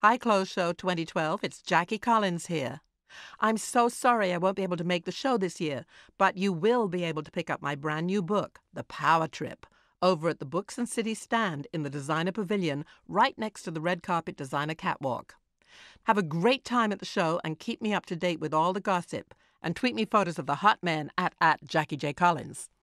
Hi, Clothes Show 2012. It's Jackie Collins here. I'm so sorry I won't be able to make the show this year, but you will be able to pick up my brand new book, The Power Trip, over at the Books and City stand in the Designer Pavilion right next to the red carpet designer catwalk. Have a great time at the show and keep me up to date with all the gossip and tweet me photos of the hot men at, at Jackie J. Collins.